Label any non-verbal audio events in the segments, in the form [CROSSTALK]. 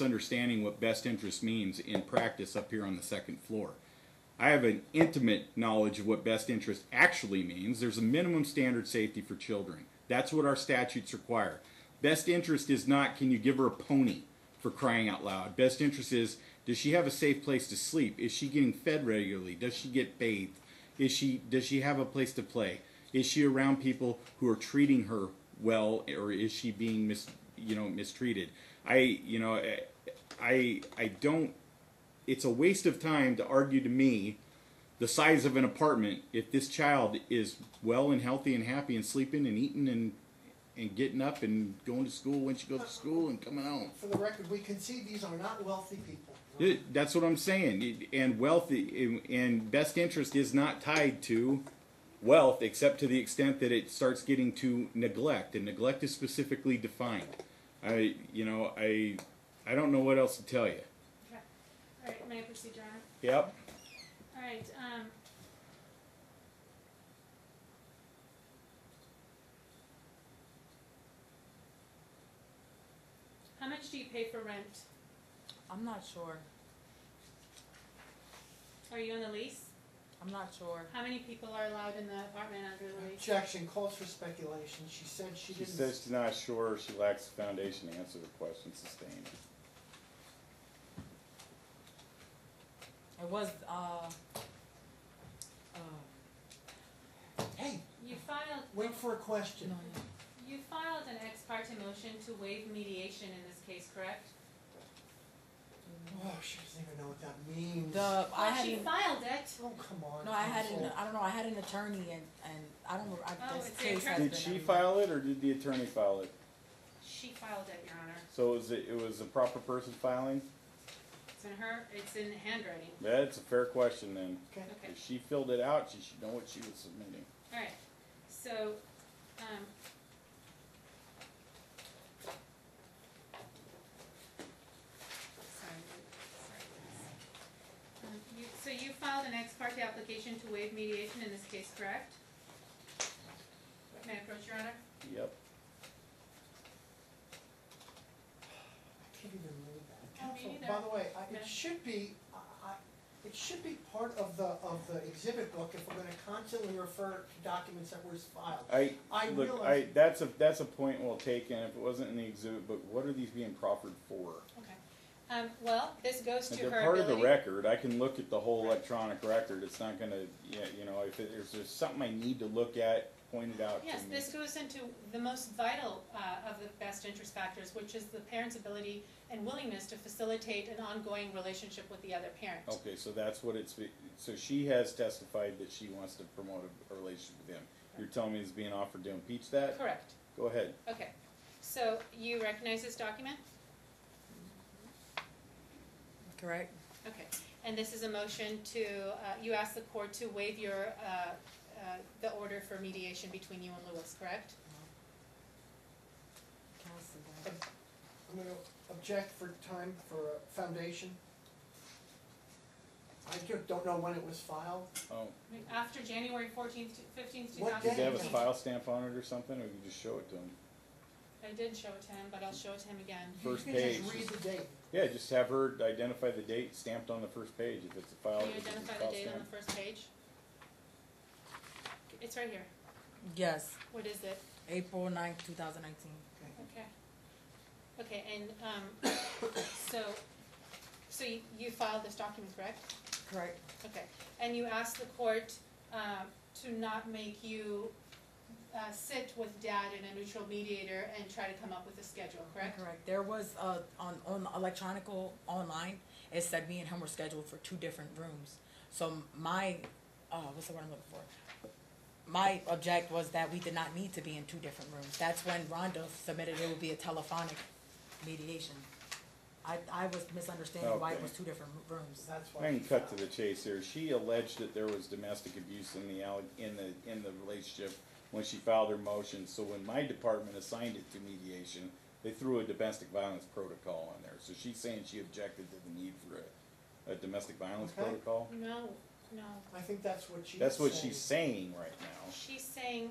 understanding what best interest means in practice up here on the second floor. I have an intimate knowledge of what best interest actually means. There's a minimum standard safety for children. That's what our statutes require. Best interest is not can you give her a pony for crying out loud. Best interest is does she have a safe place to sleep? Is she getting fed regularly? Does she get bathed? Is she does she have a place to play? Is she around people who are treating her well or is she being mis you know mistreated? I you know eh, I I don't it's a waste of time to argue to me the size of an apartment if this child is well and healthy and happy and sleeping and eating and and getting up and going to school when she goes to school and coming home. For the record, we concede these are not wealthy people. It- That's what I'm saying. And wealthy and best interest is not tied to wealth except to the extent that it starts getting to neglect and neglect is specifically defined. I you know, I I don't know what else to tell you. Okay, all right, may I proceed, Your Honor? Yep. All right, um. How much do you pay for rent? I'm not sure. Are you on the lease? I'm not sure. How many people are allowed in the apartment under the lease? Objection calls for speculation. She said she She didn't. She says she's not sure, she lacks the foundation to answer the question sustained. It was, uh, uh, Hey, You filed, wait for a question. no, no. you filed an ex parte motion to waive mediation in this case, correct? Oh, she doesn't even know what that means. The, I Oh, had, she an- filed it. Oh, come on. no, I had counsel. an, I don't know, I had an attorney and, and I don't know, I, Oh, this it's the case has attorney. been. Did she everywhere. file it or did the attorney file it? She filed it, Your Honor. So was it, it was a proper person filing? It's in her, it's in handwriting. That's a fair question then. Okay. Okay. If she filled it out, she should know what she was submitting. All right, so, um. Sorry, sorry. Um, you, so you filed an ex parte application to waive mediation in this case, correct? May I approach, Your Honor? Yep. I can't even read that. Counsel, neither. by the way, I, Yeah. it should be, I, I, it should be part of the, of the exhibit book if we're gonna constantly refer to documents that were filed. I, I look, I, realize- that's a, that's a point well taken. If it wasn't in the exhibit book, what are these being proffered for? Um, well, this goes If to they're her part of the ability. record, I can look at the whole electronic record. It's not gonna, yeah, you know, if it- if there's something I need to look at, point it out to me. Yes, this goes into the most vital uh, of the best interest factors, which is the parent's ability and willingness to facilitate an ongoing relationship with the other parent. Okay, so that's what it's, so she has testified that she wants to promote a- a relationship with him. You're telling me it's being offered to impeach that? Correct. Go ahead. Okay. So you recognize this document? Correct? Okay. And this is a motion to, uh, you ask the court to waive your, uh, uh, the order for mediation between you and Lewis, correct? I see that? I'm gonna object for time for a foundation. I ju- don't know when it was filed. Oh, I mean, After January fourteenth, fifteenth, two What thousand does he have a eighteen. file stamp on it or something, or you just show it to him? I did show it to him, but I'll show it to him again. First You can page. just read the date. Yeah, just have her identify the date stamped on the first page, if it's a file. Can you if it's a identify file the date on stamp. the first page? It's right here. Yes, What is it? April ninth, two thousand nineteen. Okay. Okay, and, um, [COUGHS] so, so you, you filed this document, correct? Correct. Okay, and you asked the court, um, to not make you, uh, sit with dad and a neutral mediator and try to come up with a schedule, correct? Correct. There was, uh, on, on electronical, online, it said me and him were scheduled for two different rooms. So my, uh, what's the word I'm looking for? My object was that we did not need to be in two different rooms. That's when Rhonda submitted it would be a telephonic mediation. I, I was misunderstanding why it was two different rooms. That's why. I she can cut to the chase here. She alleged that there was domestic abuse in the alle- in the, in the relationship when she filed her motion. So when my department assigned it to mediation, they threw a domestic violence protocol on there. So she's saying she objected to the need for a, a domestic violence Okay. protocol? No, no, I think that's what she's That's what saying. she's saying right now. she's saying,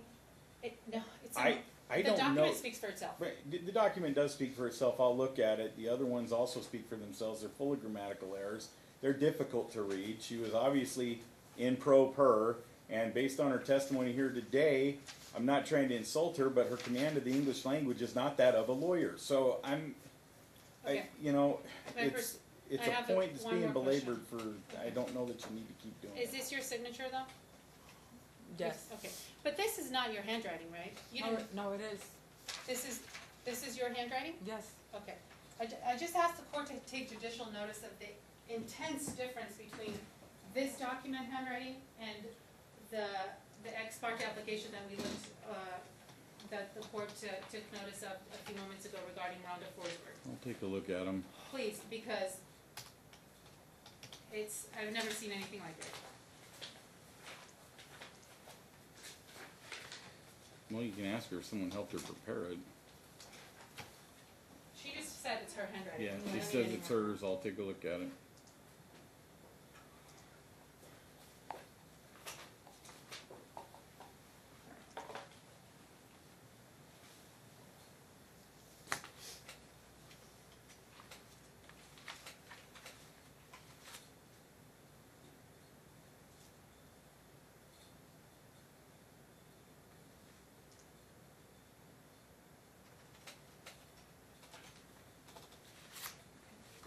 it, no, it's, I- in- I The don't know. document speaks for itself. Right, the, the document does speak for itself, I'll look at it, the other ones also speak for themselves, they're full of grammatical errors, they're difficult to read, she was obviously in pro per, and based on her testimony here today, I'm not trying to insult her, but her command of the English language is not that of a lawyer, so I'm, I, Okay. you know, May I it's, pers- it's I a have a- point that's one being more question. belabored for, I don't know that you need to keep doing Is it. this your signature though? Yes. Okay, but this is not your handwriting, right? You No, didn't, it- no, it is. this is, this is your handwriting? Yes. Okay. I, ju- I just asked the court to take judicial notice of the intense difference between this document handwriting and the, the ex parte application that we looked, uh, that the court uh, took notice of a few moments ago regarding Rhonda Forsberg. I'll take a look at them. Please, because it's, I've never seen anything like it. Well, you can ask her if someone helped her prepare it. She just said it's her handwriting. Yeah, she says it's hers, I'll take a look at it.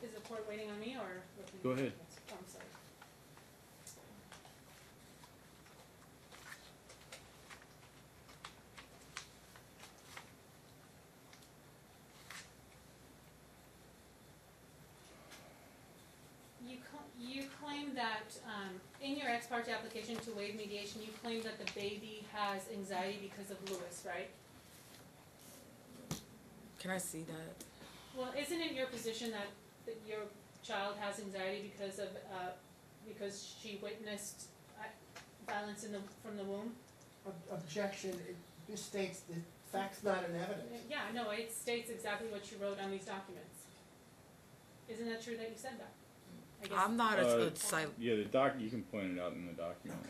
Is the court waiting on me or? looking- Go ahead. Oh, I'm sorry. You cl- you claim that, um, in your ex parte application to waive mediation, you claim that the baby has anxiety because of Lewis, right? Can I see that? Well, isn't it your position that, that your child has anxiety because of, uh, because she witnessed uh, violence in the, from the womb? Ob- Objection, it misstates the facts not in evidence. Yeah, no, it states exactly what you wrote on these documents. Isn't that true that you said that? I guess- I'm not a, Uh, a silent. Yeah, the doc, you can point it out in the document.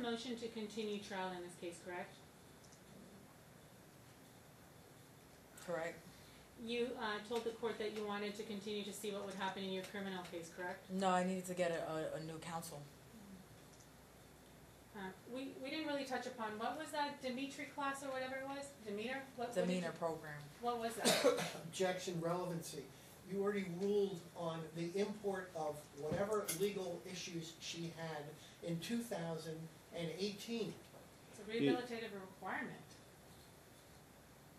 Okay. so. You filed a motion to continue trial in this case, correct? Correct. You, uh, told the court that you wanted to continue to see what would happen in your criminal case, correct? No, I needed to get a, a, a new counsel. Uh, we, we didn't really touch upon, what was that Dimitri class or whatever it was? Demeanor? What, what did you- Demeanor program. What was that? [COUGHS] Objection relevancy. You already ruled on the import of whatever legal issues she had in two thousand and eighteen. It's a rehabilitative requirement.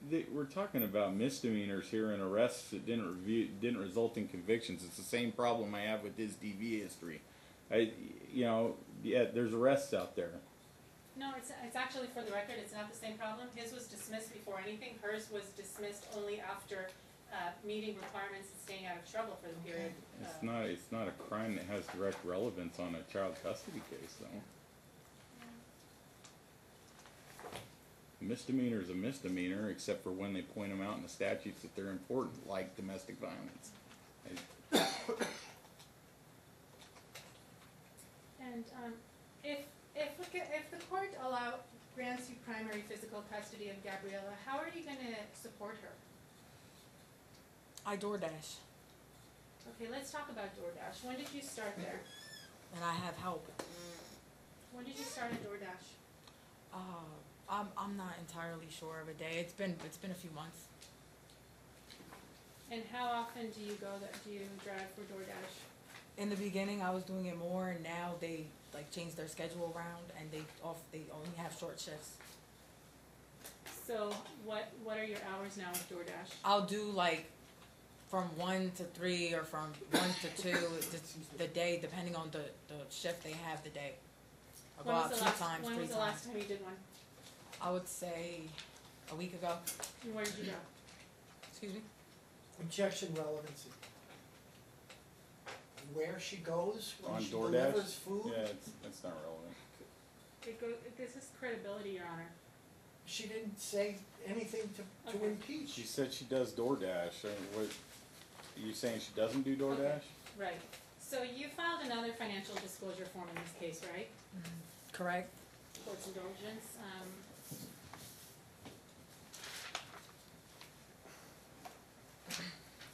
The, we're talking about misdemeanors here and arrests that didn't review, didn't result in convictions. It's the same problem I have with his DV history. I, you know, yeah, there's arrests out there. No, it's, it's actually, for the record, it's not the same problem. His was dismissed before anything. Hers was dismissed only after, uh, meeting requirements and staying out of trouble for the period. It's uh, not, it's not a crime that has direct relevance on a child custody case, though. Misdemeanor is a misdemeanor, except for when they point them out in the statutes that they're important, like domestic violence. And, um, if, if, if the court allow, grants you primary physical custody of Gabriella, how are you gonna support her? I DoorDash, Okay, let's talk about DoorDash. When did you start there? and I have help. When did you start at DoorDash? Uh, I'm, I'm not entirely sure of a day. It's been, it's been a few months. And how often do you go that, do you drive for DoorDash? In the beginning, I was doing it more, and now they like change their schedule around, and they off, they only have short shifts. So what, what are your hours now with DoorDash? I'll do like from one to three or from one to two, [COUGHS] it's the day, depending on the, the shift they have the day. I'll go When was out the two last- times, When three was the times. last time you did one? I would say a week ago. And where did you go? Excuse me? Objection relevancy. Where she goes when On she DoorDash? delivers food, Yeah, it's, that's not relevant. It go, this is credibility, Your Honor. she didn't say anything to, to Okay. impeach. She said she does DoorDash, or what, are you saying she doesn't do DoorDash? Okay. Right. So you filed another financial disclosure form in this case, right? Correct? Court's indulgence, um.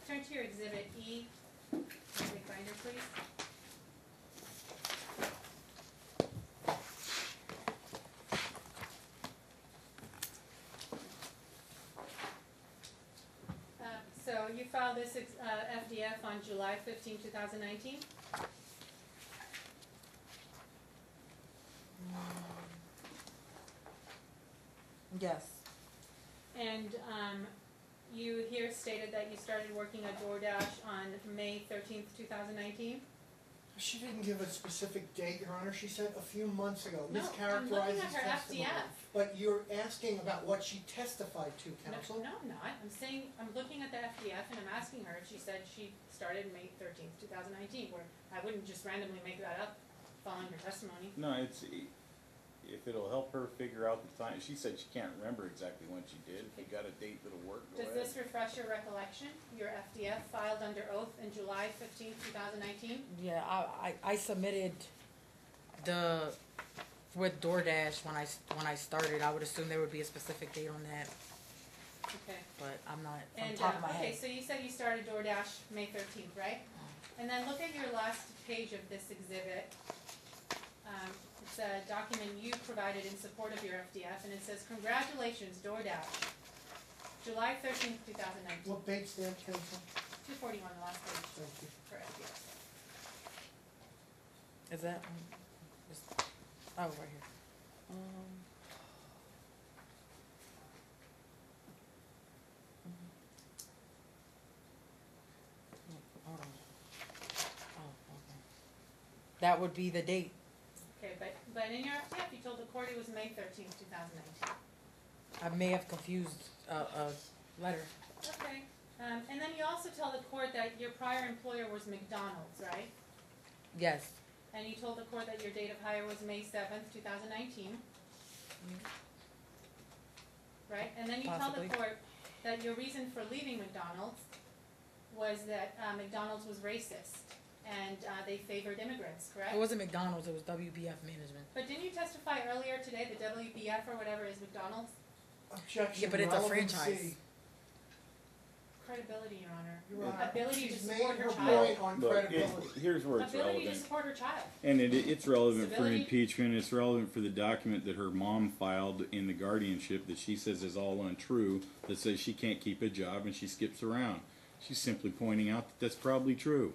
Turn to your exhibit E, Big binder, please. Uh, so you filed this, ex- uh, FDF on July 15, thousand nineteen? Yes. And um, you here stated that you started working at DoorDash on May thirteenth, two thousand nineteen? She didn't give a specific date, Your Honor, she said a few months ago, No, I'm looking mischaracterizes at her testimony. FDF. But you're asking about what she testified to, No, counsel? no, I'm not. I'm saying, I'm looking at the FDF and I'm asking her, if she said she started May thirteenth, two thousand nineteen, where I wouldn't just randomly make that up following her testimony. No, it's, if it'll help her figure out the time, she said she can't remember exactly when she did, if you got a date that'll work, go Does ahead. this refresh your recollection? Your FDF filed under oath in July fifteenth, two thousand nineteen? Yeah, I, I, I submitted the, with DoorDash when I, s- when I started, I would assume there would be a specific date on that, Okay. but I'm not, from And, top of uh, my okay, head. so you said you started DoorDash May thirteenth, right? And then look at your last page of this exhibit. Um, it's a document you provided in support of your FDF, and it says, congratulations, DoorDash. July thirteenth, two thousand nineteen, What date stamp, counsel? two forty-one, the last page Thank you. for FDF. Is that, um, is, oh, right here. Um. mhm. Hold on. Oh, okay. That would be the date. But, in your FDF, you told the court it was May thirteenth, two thousand nineteen. I may have confused a, a letter. Okay, um, and then you also tell the court that your prior employer was McDonald's, right? Yes. And you told the court that your date of hire was May seventh, two thousand nineteen. Right, and then you tell the Possibly. court that your reason for leaving McDonald's was that, uh, McDonald's was racist and, uh, they favored immigrants, correct? It wasn't McDonald's, it was WBF management. But didn't you testify earlier today that WBF or whatever is McDonald's? Objection Yeah, but it's a relevancy. franchise. Credibility, Your Honor. Your Honor, Ability to she's support made her her child. point on Look, it- credibility. Here's where it's Ability to relevant. support her child. And it, it's relevant for Stability. impeachment, it's relevant for the document that her mom filed in the guardianship that she says is all untrue, that says she can't keep a job and she skips around. She's simply pointing out that that's probably true.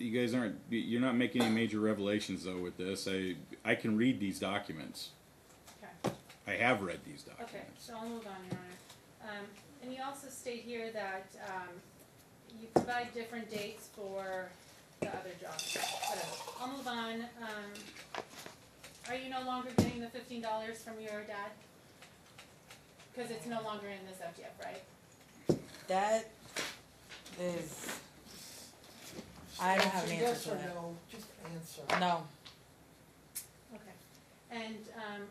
You guys aren't, you're not making any major revelations though with this, I, I can read these documents. Okay. I have read these documents. Okay, so I'll move on, Your Honor. Um, and you also state here that, um, you provide different dates for the other jobs, whatever. I'll move on, um, are you no longer getting the fifteen dollars from your dad? Cause it's no longer in this FDF, right? That is, I don't have an Answer answer Yes or that. no, just answer. No, Okay, and, um,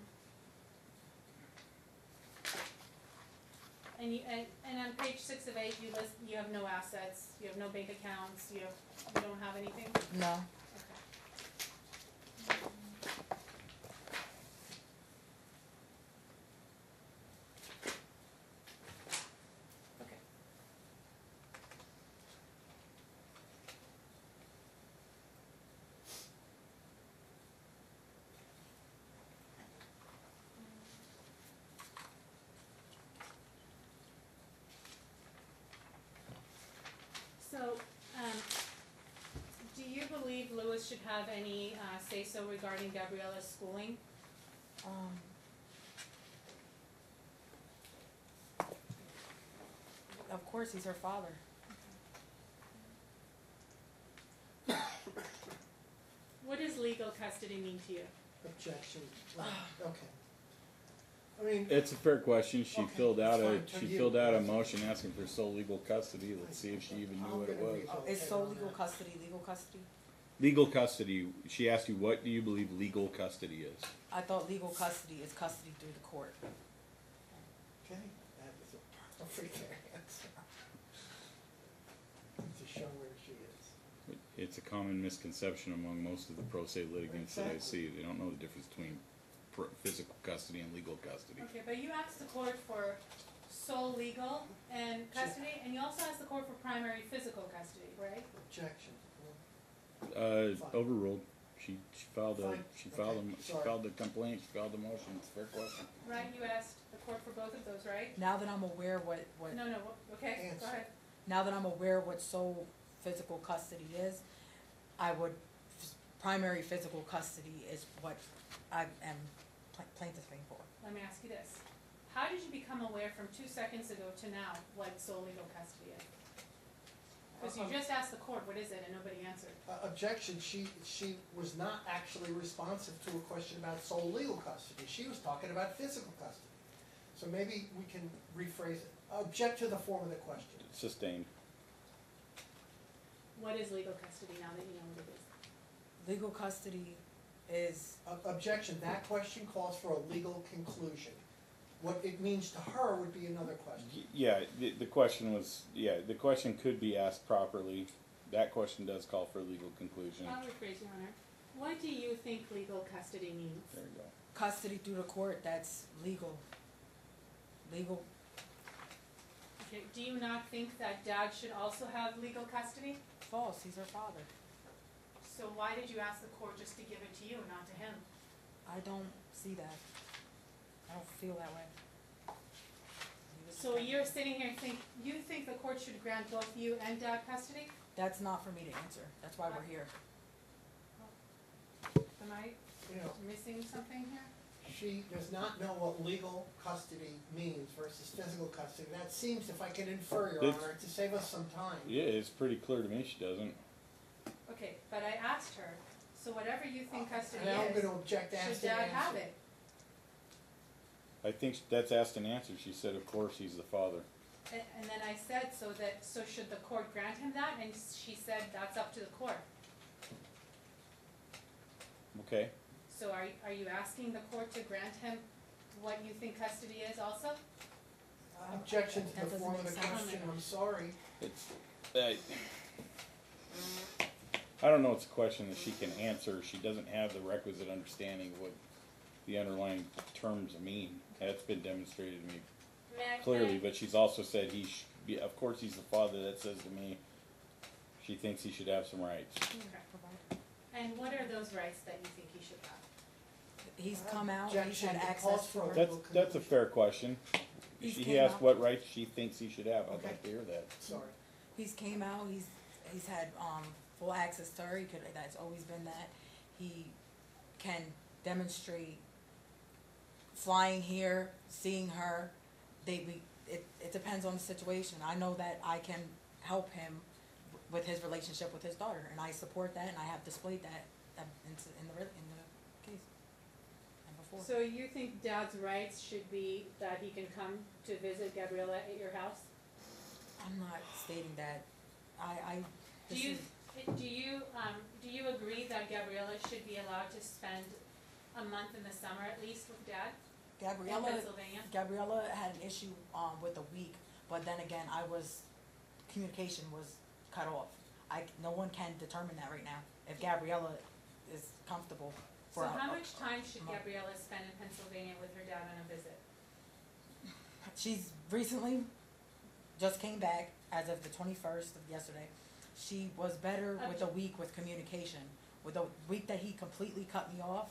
and you, and, and on page six of eight, you list, you have no assets, you have no bank accounts, you have, you don't have anything? no. Okay. Okay. So, um, do you believe Lewis should have any, uh, say-so regarding Gabriella's schooling? Um. Of course, he's her father. What does legal custody mean to you? Objection, okay. I mean, It's a fair question. She Okay, filled out it's a, fine. To she you. filled out a motion asking for sole legal custody. Let's see if she even knew what it was. read- Uh, Is sole legal custody, legal custody? Legal custody, she asked you, what do you believe legal custody is? I thought legal custody is custody through the court. Okay, that is a perfect [LAUGHS] answer. [LAUGHS] To show where she is. It's a common misconception among most of the pro se litigants that I see. They don't know the difference between pr- physical custody and legal custody. Okay, but you asked the court for sole legal and custody, and you also asked the court for primary physical custody, right? Objection. Uh, Fine. overruled. She, she filed a, Fine. she filed Okay, a, she sorry. filed a complaint, she filed a motion. It's a fair question. Right, you asked the court for both of those, right? Now that I'm aware what, what, No, no, wh- okay, go Answer. ahead. now that I'm aware what sole physical custody is, I would, primary physical custody is what I am pla- plaintiffing for. Let me ask you this. How did you become aware from two seconds ago to now what sole legal custody is? Because you Uh, just asked the court, what is it, and nobody answered. Uh, objection, she, she was not actually responsive to a question about sole legal custody. She was talking about physical custody. So maybe we can rephrase it. Object to the form of the question. Sustained. What is legal custody now that you know what it is? Legal custody is, O- Objection, that question calls for a legal conclusion. What it means to her would be another question. Y- Yeah, the, the question was, yeah, the question could be asked properly. That question does call for a legal conclusion. I'll rephrase, Your Honor. What do you think legal custody means? There you go. custody through the court, that's legal. Legal, Okay, do you not think that dad should also have legal custody? false, he's her father. So why did you ask the court just to give it to you, and not to him? I don't see that. I don't feel that way. He was- So you're sitting here think, you think the court should grant both you and dad custody? That's not for me to answer, that's why we're here. Oh. Am I You know, missing something here? she does not know what legal custody means versus physical custody. That seems, if I can infer, Your It's- Honor, to save us some time. Yeah, it's pretty clear to me she doesn't. Okay, but I asked her, so whatever you think custody And I'm is, gonna object to should the dad have answer. it? I think sh- that's asked and answered. She said, of course, he's the father. And, and then I said, so that, so should the court grant him that? And she said, that's up to the court. Okay? So are, are you asking the court to grant him what you think custody is also? Objection to That the doesn't form of the sense. question, I'm sorry. It's, I, I don't know, it's a question that she can answer. She doesn't have the requisite understanding of what the underlying terms mean. That's been demonstrated to me May I- may clearly, but she's also said he sh be, of course, he's the father. That says to me, she thinks he should have some rights. Okay. And what are those rights that you think he should have? He's come out, he's Objection, had access to for her. That's, that's a fair question. He's She, came he asked out- what rights she thinks he should have. I'd like to hear that. Sorry. He's came out, he's, he's had, um, full access to her, he could, that's always been that. He can demonstrate flying here, seeing her, they, we, it, it depends on the situation. I know that I can help him with his relationship with his daughter, and I support that, and I have displayed that, um, in, in the, in the case. And before. So you think dad's rights should be that he can come to visit Gabriella at your house? I'm not stating that, I, I, Do you, do you, um, do you agree that Gabriella should be allowed to spend a month in the summer at least with dad in Gabriella. Pennsylvania? Gabriella had an issue, um, with a week, but then again, I was, communication was cut off. I, no one can determine that right now, if Gabriella is comfortable for So a- how much time should month. Gabriella spend in Pennsylvania with her dad on a visit? She's recently just came back as of the twenty-first of yesterday. She was better with a week with communication. With a week that he completely cut me off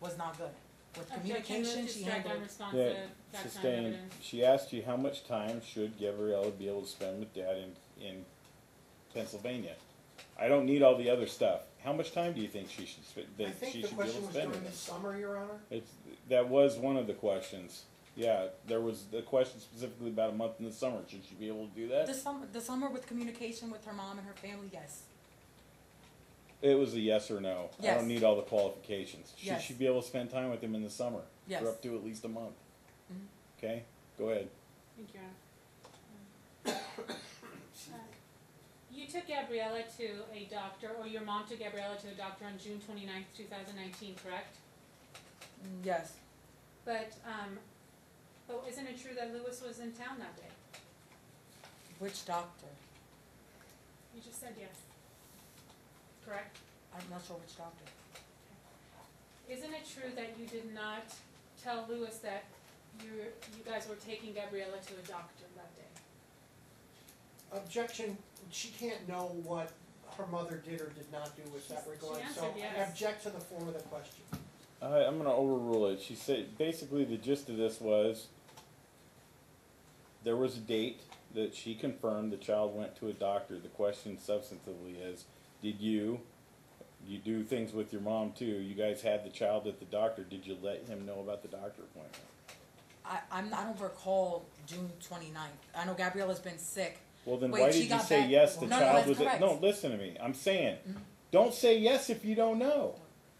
was not good. With communication, she handled. unresponsive, that's not Sustained. She asked you how much time should Gabriella be able to spend with dad in, in Pennsylvania? I don't need all the other stuff. How much time do you think she should, sp- I that think she the should be able question to was spend during with the him? summer, Your Honor. It's, that was one of the questions. Yeah, there was a question specifically about a month in the summer. Should she be able to do that? The summer, the summer with communication with her mom and her family, yes. It was a yes or no. I Yes. don't need all the qualifications. Should Yes. she be able to spend time with him in the summer? Yes. For up to at least a month? Okay, go ahead. Thank you, Your Honor. Uh, You took Gabriella to a doctor, or your mom took Gabriella to a doctor on June twenty-ninth, two thousand nineteen, correct? Yes, But, um, but isn't it true that Lewis was in town that day? which doctor? You just said yes. Correct? I'm not sure which doctor. Isn't it true that you did not tell Lewis that you, you guys were taking Gabriella to a doctor that day? Objection, she can't know what her mother did or did not do with that She regard, answered so yes. I object to the form of the question. I, I'm gonna overrule it. She said, basically, the gist of this was, there was a date that she confirmed the child went to a doctor. The question substantively is, did you, you do things with your mom too, you guys had the child at the doctor, did you let him know about the doctor appointment? I, I'm, I don't recall June 29th. I know Gabriella's been sick. Well, then Wait, why she did you got say back- yes, the No, no, child that's was, at- correct. no, listen to me, I'm saying, Mhm. don't say yes if you don't know.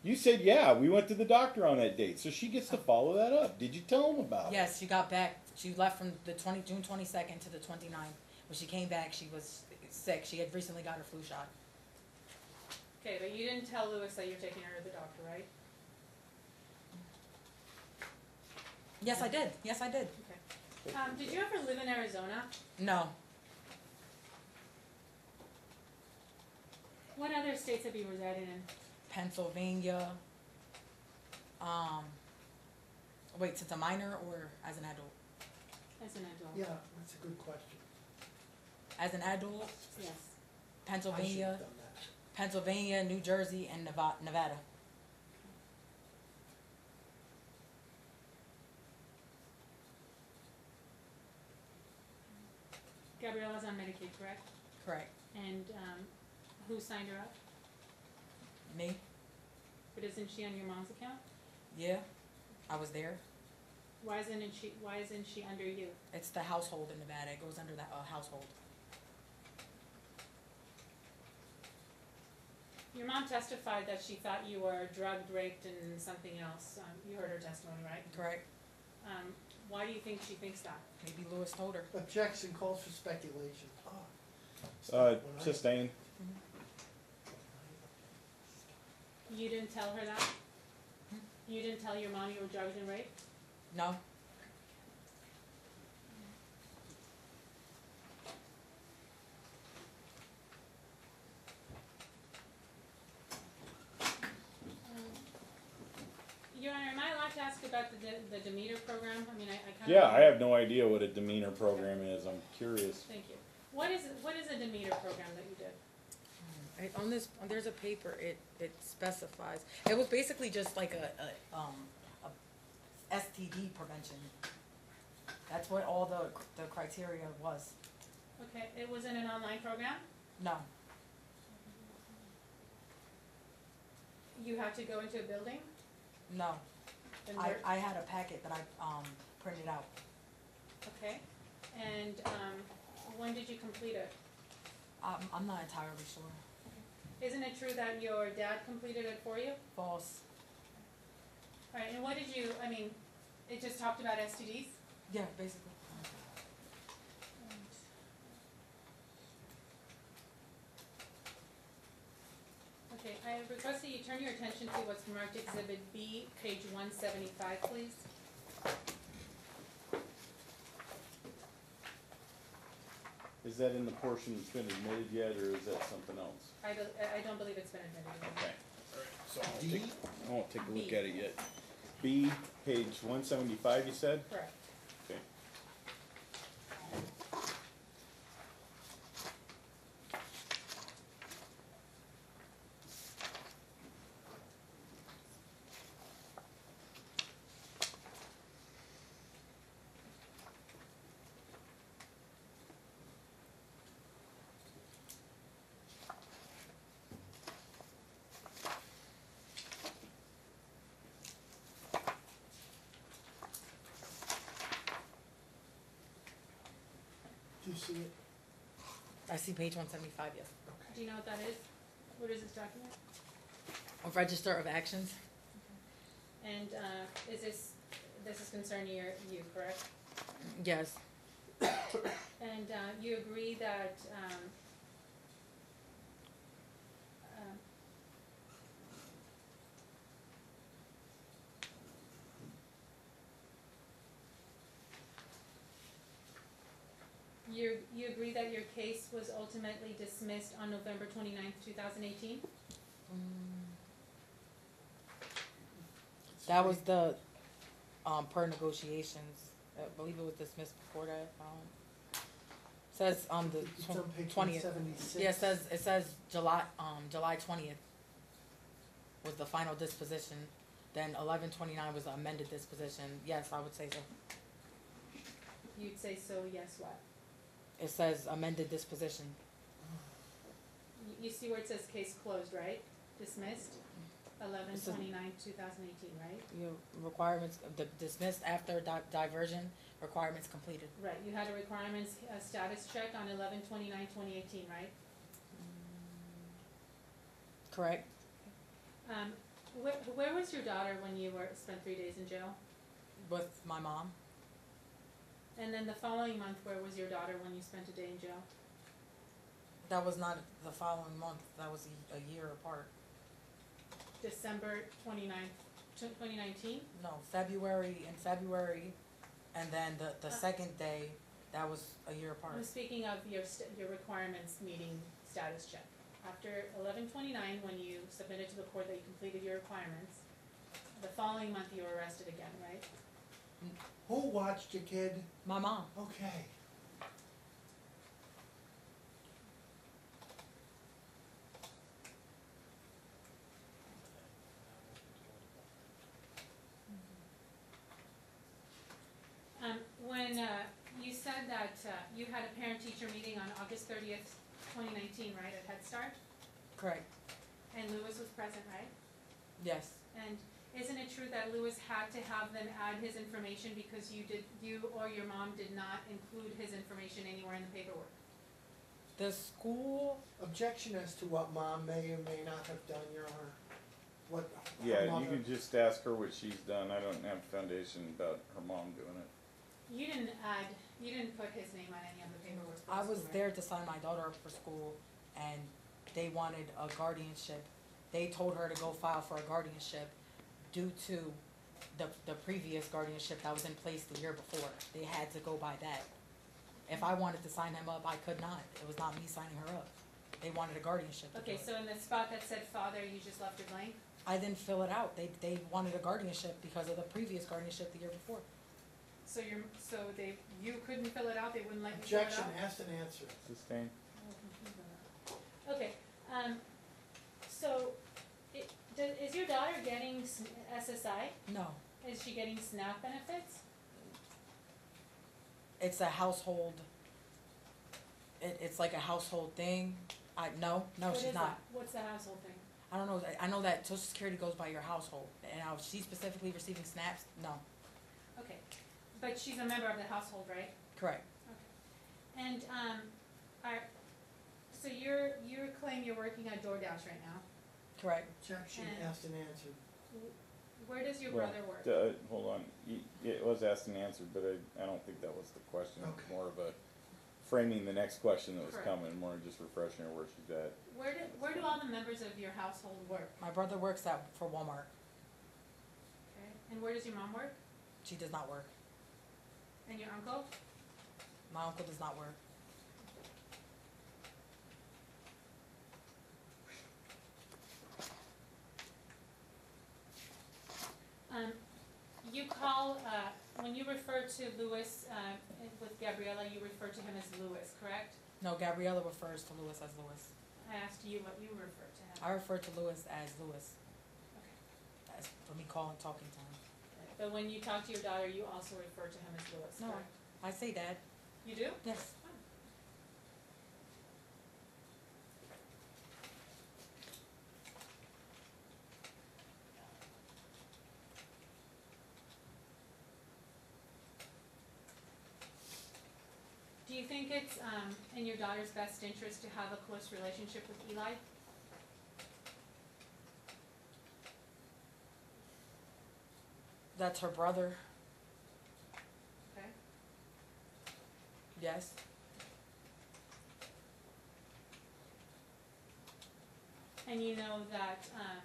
You said, yeah, we went to the doctor on that date, so she gets to follow that up. Did you tell him about it? Yes, she got back. She left from the 20, June 22nd to the 29th. When she came back, she was sick. She had recently got her flu shot. Okay, but you didn't tell Lewis that you're taking her to the doctor, right? Yes, I did. Yes, I did. Okay. Um, did you ever live in Arizona? No, What other states have you resided in? Pennsylvania. Um, wait, since a minor or as an adult? As an adult? Yeah, that's a good question. As an adult, Yes. I should Pennsylvania, have done that. Pennsylvania, New Jersey, and Neva- Nevada. Gabriella's on Medicaid, correct? Correct. And, um, who signed her up? Me? But isn't she on your mom's account? Yeah, I was there. Why isn't she, why isn't she under you? It's the household in Nevada. It goes under that uh, household. Your mom testified that she thought you were drugged, raped, and something else. Um, you heard her testimony, right? Correct. Um, why do you think she thinks that? Maybe Lewis told her. Objection calls for speculation. Oh. Uh, When I- sustain. You didn't tell her that? You didn't tell your mom you were drugged and raped? No. Um, your Honor, am I allowed to ask about the, De- the Demeter program? I mean, I, I kind of. Yeah, I have no idea what a demeanor program is. I'm curious. Thank you. What is, what is a demeanor program that you did? Right, on this, on- there's a paper, it, it specifies, it was basically just like a, a, um, a STD prevention. That's what all the, the criteria was. Okay, it was in an online program? No, You had to go into a building? no, I? I had a packet that I, um, printed out. Okay, and, um, when did you complete it? I'm, I'm not entirely sure. Isn't it true that your dad completed it for you? False. Alright, and what did you, I mean, it just talked about STDs? Yeah, basically. Okay, I request that you turn your attention to what's marked exhibit B, page one seventy-five, please. Is that in the portion that's been admitted yet, or is that something else? I don't, I don't believe it's been admitted yet. Okay. So I won't take, I won't take a look B. at it yet. B, page one seventy-five, you said? Correct. See it? I see page one seventy-five, yes. Do you know what that is? What is this document? A register of actions? And, uh, is this this is concerning your, you, correct? Yes, [COUGHS] And, uh, you agree that, um, um, you, you agree that your case was ultimately dismissed on November twenty-ninth, two thousand eighteen? that was the, um, per negotiations, I believe it was dismissed before that, um. Says on the It's on page one twentieth, seventy-six. yeah, it says, it says July, um, July twentieth was the final disposition, then eleven twenty-nine was the amended disposition, yes, I would say so. You'd say so, yes, what? It says amended disposition, You, see where it says case closed, right? Dismissed, eleven This is- twenty-nine, two thousand eighteen, right? your requirements, the dismissed after di- diversion, requirements completed. Right, you had a requirements, uh status check on eleven twenty-nine, twenty eighteen, right? Correct, Um, where, where was your daughter when you were, spent three days in jail? with my mom, And then the following month, where was your daughter when you spent a day in jail? that was not the following month, that was a, a year apart. December twenty-ninth, twenty nineteen? No, February, in February, and then the, the Uh. second day, that was a year apart. I'm speaking of your st- your requirements meeting status check. After eleven twenty-nine, when you submitted to the court that you completed your requirements, the following month you were arrested again, right? Who watched your kid? My mom, Okay. Um, when, uh, you said that, uh, you had a parent-teacher meeting on August thirtieth, twenty nineteen, right, at Head Start? correct, And Lewis was present, right? yes, And isn't it true that Lewis had to have them add his information because you did, you or your mom did not include his information anywhere in the paperwork? the school, Objection as to what mom may or may not have done, your honor. What her Yeah, you mother- can just ask her what she's done. I don't have foundation about her mom doing it. You didn't add, you didn't put his name on any of the paperwork. for I was school, right? there to sign my daughter up for school, and they wanted a guardianship. They told her to go file for a guardianship due to the, the previous guardianship that was in place the year before. They had to go by that. If I wanted to sign him up, I could not. It was not me signing her up. They wanted a guardianship to do Okay, it. so in the spot that said father, you just left it blank? I didn't fill it out. They, they wanted a guardianship because of the previous guardianship the year before. So you're, so they, you couldn't fill it out, they wouldn't let you fill it out? Objection, asked and answered. Sustain. Okay, um, so, it, does, is your daughter getting s- SSI? No, Is she getting SNAP benefits? it's a household. It, it's like a household thing. I, no, no, What she's is not. that? What's the household thing? I don't know, I know that social security goes by your household, and now if she's specifically receiving snaps, no, Okay, but she's a member of the household, right? correct, Okay. And, um, are, so you're, you claim you're working at DoorDash right now. correct. Objection, And- asked and answered. Where does your Well, brother work? Uh, hold on. Y- It was asked and answered, but I, I don't think that was the question. It was Okay. more of a framing the next question that was Correct. coming, more just refreshing her where she's at. Where do, where do all the members of your household work? My brother works at, for Walmart, Okay, and where does your mom work? she does not work, And your uncle? my uncle does not work, Um, you call, uh, when you refer to Lewis, uh, with Gabriella, you refer to him as Lewis, correct? no, Gabriella refers to Lewis as Lewis, I asked you what you refer to him. I refer to Lewis as Lewis, Okay. as, for me calling, talking to him, But when you talk to your daughter, you also refer to him as Lewis, No. correct? I say dad, You do? yes, Do think it's um, in your daughter's best interest to have a close relationship with Eli? That's her brother. Okay. Yes. And you know that um,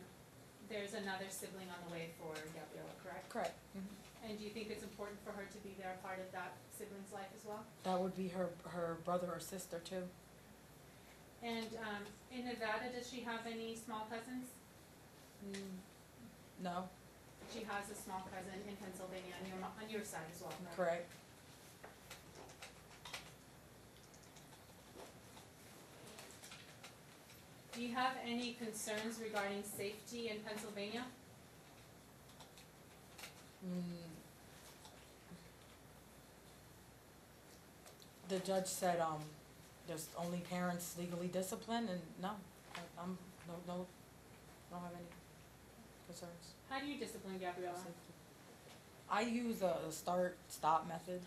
there's another sibling on the way for Gabriella, correct? Correct. Mm -hmm. And do you think it's important for her to be there, a part of that sibling's life as well? That would be her, her brother or sister too. And, um, in Nevada, does she have any small cousins? No, She has a small cousin in Pennsylvania on your, mo- on your side as well, correct? correct. Do you have any concerns regarding safety in Pennsylvania? Mm. The judge said, um, there's only parents legally disciplined and no, I- I'm, no, no, I don't have any concerns. How do you discipline Gabriella? I use a, a start, stop method.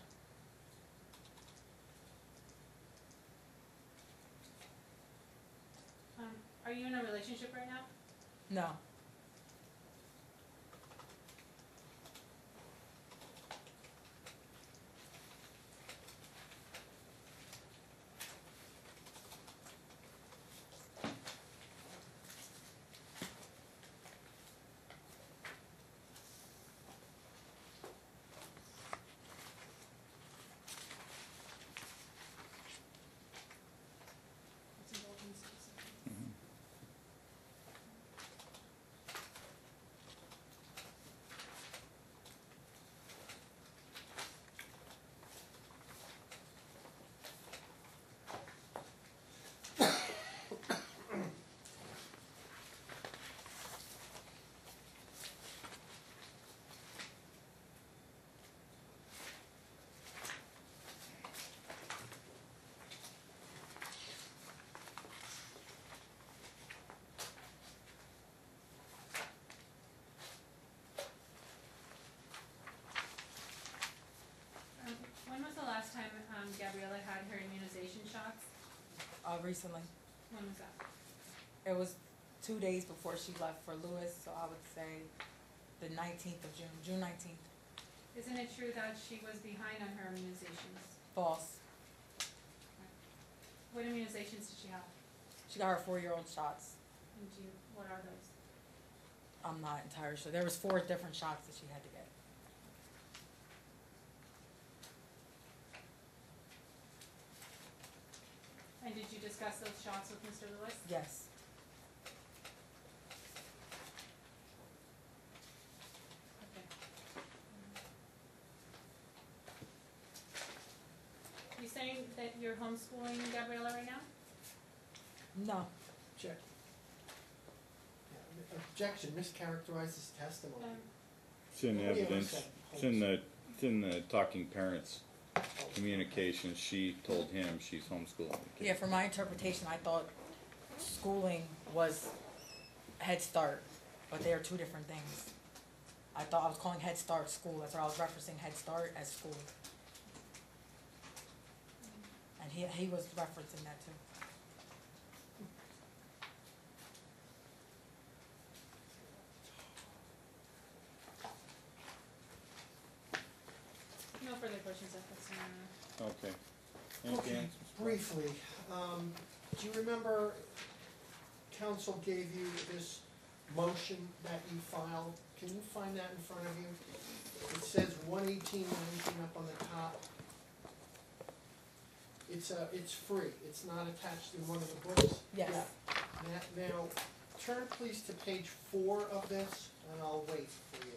Um, are you in a relationship right now? No, It's involved in specific- Um, when was the last time, um, Gabriella had her immunization shots? uh, recently. When was that? It was two days before she left for Lewis, so I would say the nineteenth of June, June nineteenth. Isn't it true that she was behind on her immunizations? False. What immunizations did she have? She got her four-year-old shots. And do you, what are those? I'm not entirely sure. There was four different shots that she had to get. And did you discuss those shots with Mr. Lewis? Yes. Okay. You saying that you're homeschooling Gabriella right now? No. Check. Yeah, Objection, mischaracterizes testimony. Um, It's in yeah, evidence, what's it's in the, it's in the talking parents communications, she told him she's homeschooling. Yeah, for my interpretation, I thought schooling was Head Start, but they are two different things. I thought I was calling Head Start school, that's why I was referencing Head Start as school. And he, he was referencing that too. No further questions at this time. Okay. Anything Okay, else? briefly, um, do you remember council gave you this motion that you filed? Can you find that in front of you? It says one eighteen nineteen up on the top. It's uh it's free, it's not attached in one of the books. Yes. Now, now, turn please to page four of this, and I'll wait for you.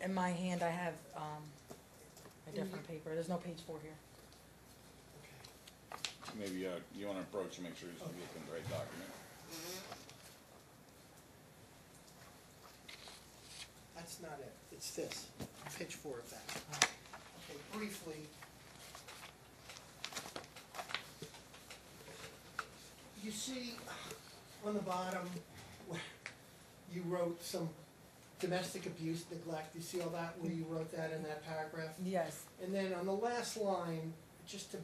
In my hand, I have, um, a different paper, there's no page four here. Okay. Maybe, uh, you wanna approach and make sure he's looking the right document. That's not it, it's this, page four of that. Okay, briefly. You see on the bottom where [LAUGHS] you wrote some domestic abuse neglect, you see all that, where you wrote that in that paragraph? Yes, And then on the last line, just to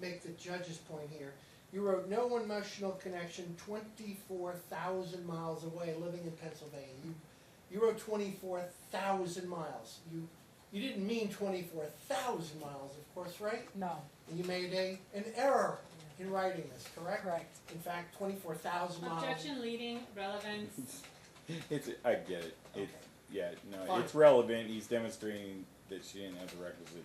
make the judge's point here, you wrote no emotional connection twenty-four thousand miles away, living in Pennsylvania. You, you wrote twenty-four thousand miles. You, you didn't mean twenty-four thousand miles, of course, right? No, And you made a, an error in writing this, correct? correct. In fact, twenty-four thousand miles. Objection leading, relevance, [LAUGHS] It's, I get it. It, yeah, no, Fine. it's relevant. He's demonstrating that she didn't have the requisite,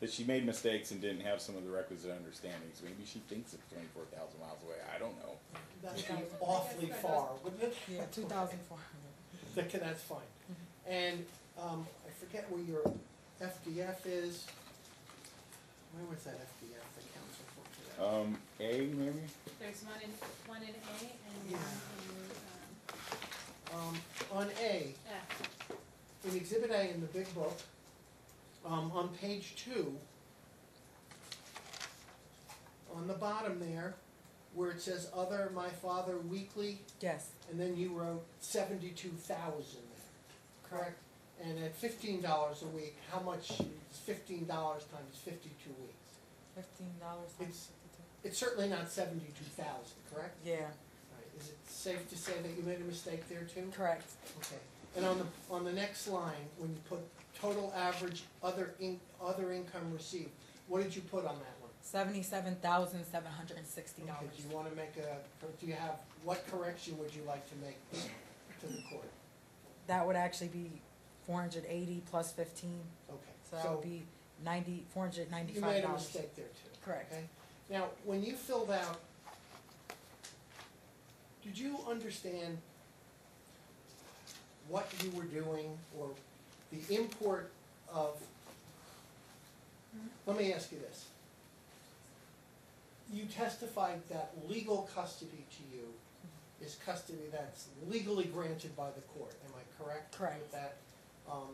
that she made mistakes and didn't have some of the requisite understandings. Maybe she thinks it's twenty-four thousand miles away. I don't know. That'd be awfully far, wouldn't it? Yeah, two thousand four hundred. [LAUGHS] That can, that's fine. And, um, I forget where your FDF is. Where was that FDF, the council for today? Um, A maybe? there's one in, one in A and Yeah. one Um, on A, in, Exhibit A in the big book, um, on page two, on the bottom there, where it says other my father weekly, Yes, and then you wrote seventy-two thousand there, correct? And at fifteen dollars a week, how much is fifteen dollars times fifty-two weeks? fifteen dollars times It's-. It's certainly not seventy-two thousand, correct? Yeah, Right, is it safe to say that you made a mistake there too? correct. Okay, and on the, on the next line, when you put total average other in, other income received, what did you put on that one? Seventy-seven thousand seven hundred and sixty Okay, dollars. do you wanna make a, do you have, what correction would you like to make to the court? That would actually be four hundred eighty plus fifteen, Okay, so that so would be ninety, four hundred you ninety-five made a dollars. mistake there too. Correct. Okay, now, when you filled out, did you understand what you were doing or the import of, let me ask you this. You testified that legal custody to you is custody that's legally granted by the court, am I correct? Correct. With that, um,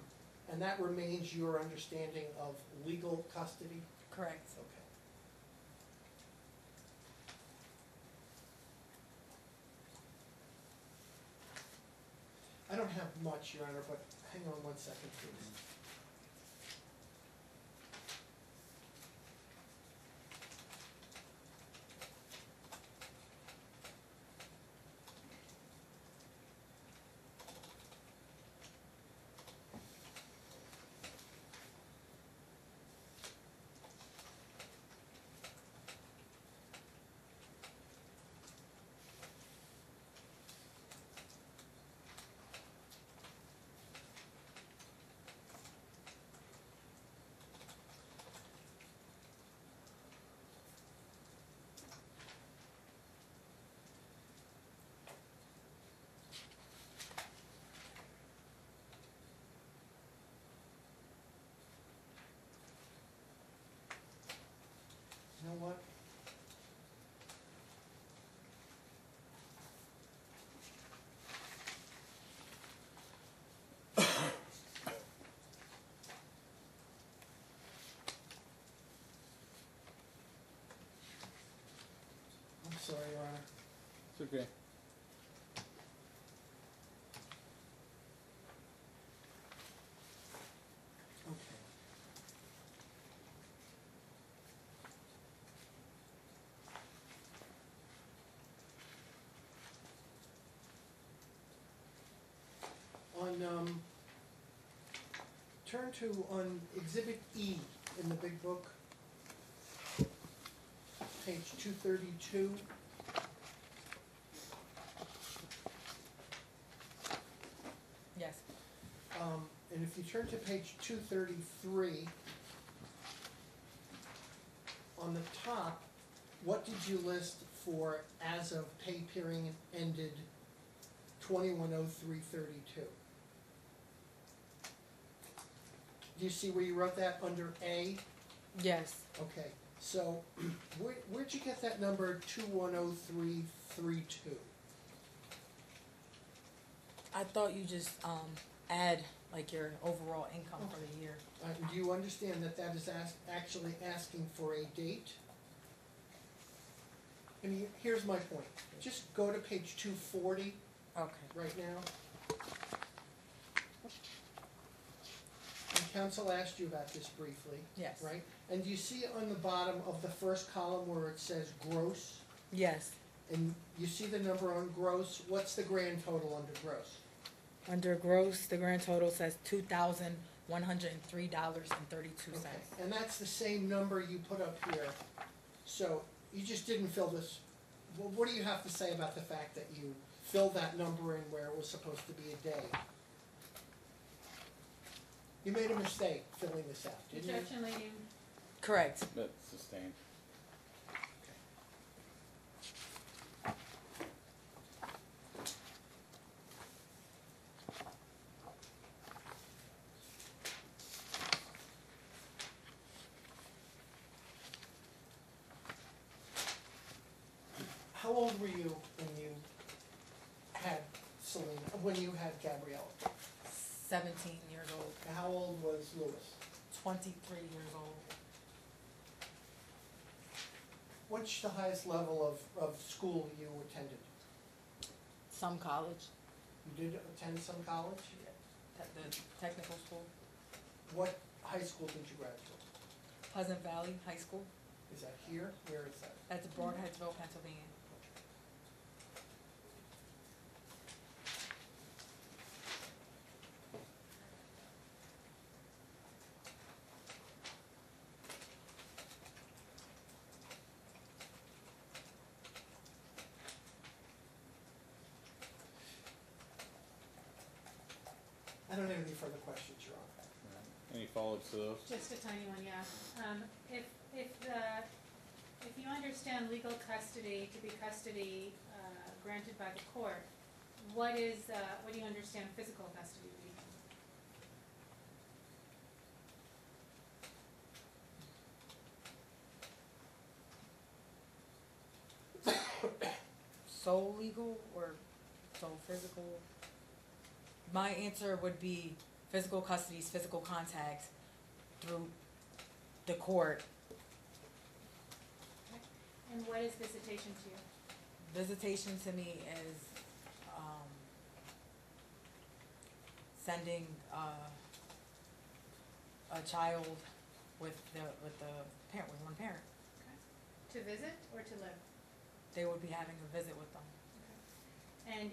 and that remains your understanding of legal custody? Correct. Okay. I don't have much, Your Honor, but hang on one second, please. You know what? I'm sorry, Your Honor. It's okay. Okay. On, um, turn to, on Exhibit E in the big book, page two thirty-two. Yes, Um, and if you turn to page two thirty-three, on the top, what did you list for as of pay period ended twenty-one oh three thirty-two? Do you see where you wrote that under A? yes. Okay, so [CLEARS THROAT] where, where'd you get that number two one oh three three two? I thought you just, um, add like your overall income for the year. Uh, do you understand that that is ask, actually asking for a date? I mean, here's my point, just go to page two forty Okay. right now. And council asked you about this briefly, Yes. right? And you see on the bottom of the first column where it says gross? Yes. And you see the number on gross, what's the grand total under gross? Under gross, the grand total says two thousand one hundred and three dollars and thirty-two Okay, cents. and that's the same number you put up here, so you just didn't fill this, well, what do you have to say about the fact that you filled that number in where it was supposed to be a day? You made a mistake filling this out, didn't you? Objection leading, Correct. That's sustained. How old were you when you had Selena, when you had Gabrielle? Seventeen years old, How old was Lewis? twenty-three years old. What's the highest level of, of school you attended? Some college, You did attend some college? te- the technical school, What high school did you graduate? From? Pleasant Valley High School, Is that here? Where is that? that's Brodheadsville, Pennsylvania. I don't have any further questions, Your Honor. Any follow-ups to those? just a tiny one, yeah. Um, if, if the, if you understand legal custody to be custody, uh, granted by the court, what is, uh, what do you understand physical custody to be? sole legal or sole physical? My answer would be physical custody physical contact through the court. And what is visitation to you? Visitation to me is, um, sending, uh, a child with the, with the parent, with one parent. Okay. To visit or to live? They would be having a visit with them. Okay. And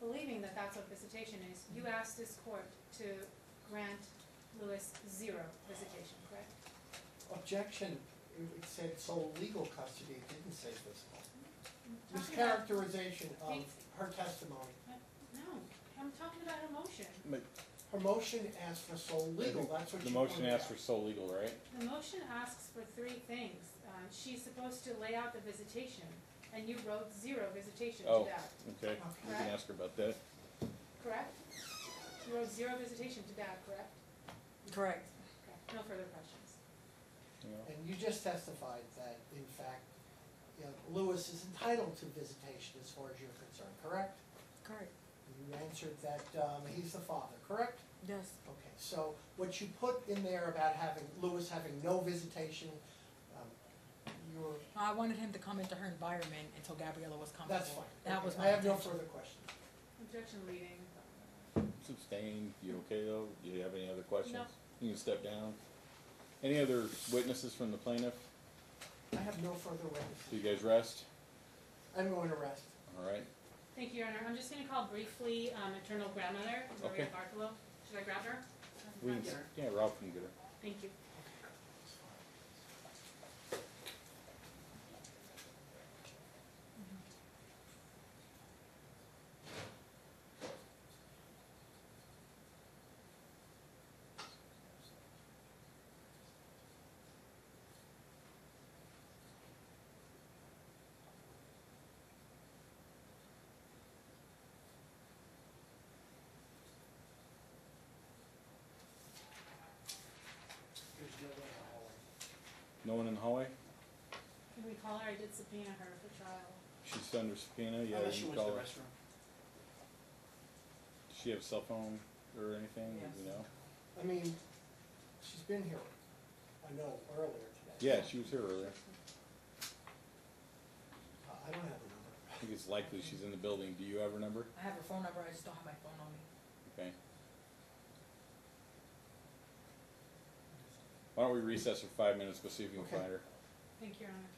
believing that that's what visitation is, you asked this court to grant Lewis zero visitation, correct? Objection, it it said sole legal custody, it didn't say physical. I'm talking about- Mischaracterization of her testimony. No, I'm talking about her motion. But Her motion asked for sole legal, that's what The she motion pointed asks out. for sole legal, right? The motion asks for three things. Uh, she's supposed to lay out the visitation, and you wrote zero visitation to Oh. that, Okay, we can ask her about that. correct? You wrote zero visitation to that, correct? Correct. Okay, no further questions. You know? And you just testified that, in fact, you know, Lewis is entitled to visitation as far as you're concerned, correct? Correct. You answered that, um, he's the father, correct? Yes. Okay, so what you put in there about having, Lewis having no visitation, you're, I wanted him to come into her environment until Gabriella was comfortable. that's fine. That Okay, was I my have no intention. further questions. Objection leading. Sustained, you okay though? Do you have any other questions? No. You can step down. Any other witnesses from the plaintiff? I have no further Do witnesses. you guys rest? I'm going to rest. All right. Thank you, Your Honor. I'm just gonna call briefly, um, maternal grandmother, Maria Okay. Bartolo. Should I grab her? We can, yeah, Rob can get her. Thank you. There's no way in the hallway. No one in the hallway? Can we call her? I did subpoena her for trial. She's under subpoena, yeah, Unless she you went to call the her. restroom. Does she have a cell phone or anything, Yes. you know? I mean, she's been here, I know, earlier today. Yeah, she was here earlier. Uh, I don't have a number. I think it's likely she's in the building. Do you have her number? I have her phone number, I just don't have my phone on me. Why don't we recess for five minutes, go see if we can Okay. find her? Thank you, Your Honor. I'm sure she